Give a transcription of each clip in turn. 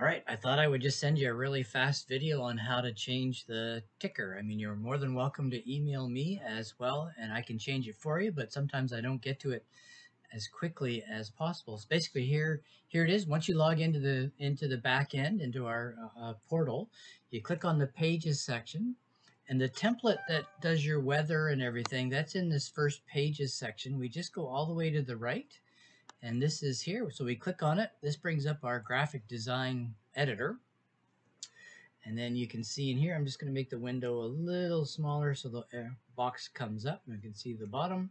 All right, I thought I would just send you a really fast video on how to change the ticker. I mean, you're more than welcome to email me as well, and I can change it for you, but sometimes I don't get to it as quickly as possible. So basically here, here it is. Once you log into the into the back end, into our uh, uh portal, you click on the pages section, and the template that does your weather and everything, that's in this first pages section. We just go all the way to the right, and this is here. So we click on it. This brings up our graphic design editor. And then you can see in here, I'm just going to make the window a little smaller so the uh, box comes up. and You can see the bottom.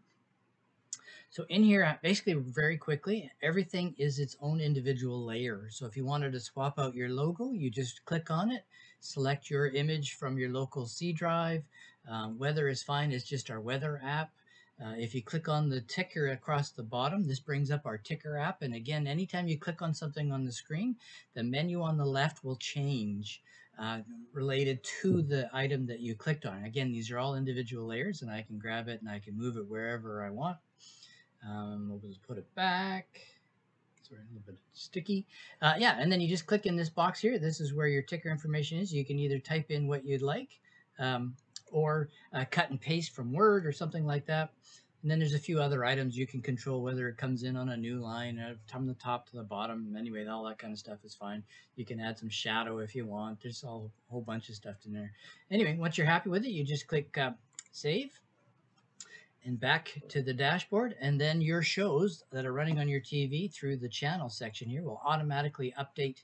So in here, uh, basically very quickly, everything is its own individual layer. So if you wanted to swap out your logo, you just click on it, select your image from your local C drive. Um, weather is fine, it's just our weather app. Uh, if you click on the ticker across the bottom, this brings up our ticker app. And again, anytime you click on something on the screen, the menu on the left will change uh, related to the item that you clicked on. Again, these are all individual layers and I can grab it and I can move it wherever I want. Um, we'll just put it back. Sorry, a little bit sticky. Uh, yeah, and then you just click in this box here. This is where your ticker information is. You can either type in what you'd like. Um, or uh, cut and paste from Word or something like that. And then there's a few other items you can control whether it comes in on a new line uh, from the top to the bottom. Anyway, all that kind of stuff is fine. You can add some shadow if you want. There's a whole bunch of stuff in there. Anyway, once you're happy with it, you just click uh, Save and back to the dashboard. And then your shows that are running on your TV through the channel section here will automatically update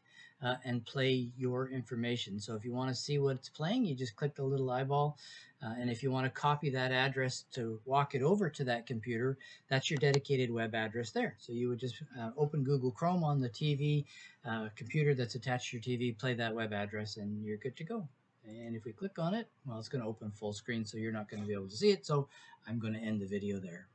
uh, and play your information. So if you want to see what's playing, you just click the little eyeball. Uh, and if you want to copy that address to walk it over to that computer, that's your dedicated web address there. So you would just uh, open Google Chrome on the TV uh, computer that's attached to your TV, play that web address, and you're good to go. And if we click on it, well, it's going to open full screen, so you're not going to be able to see it. So I'm going to end the video there.